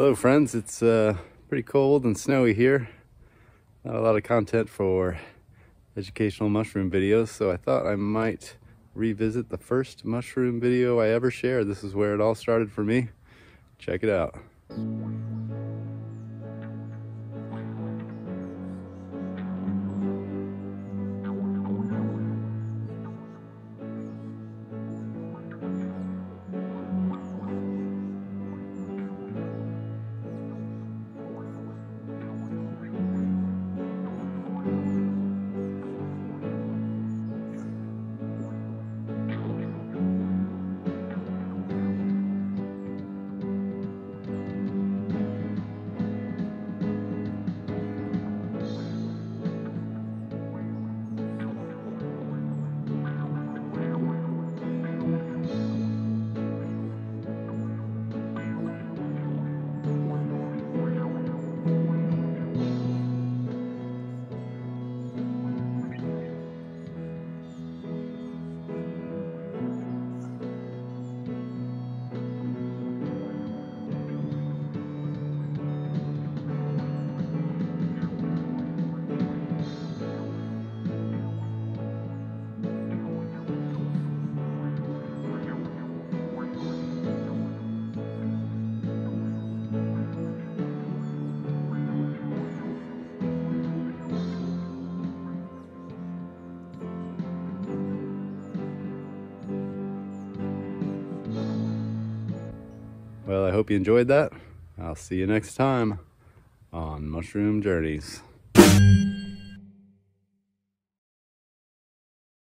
Hello friends, it's uh, pretty cold and snowy here. Not a lot of content for educational mushroom videos, so I thought I might revisit the first mushroom video I ever shared. This is where it all started for me. Check it out. Well, I hope you enjoyed that. I'll see you next time on Mushroom Journeys.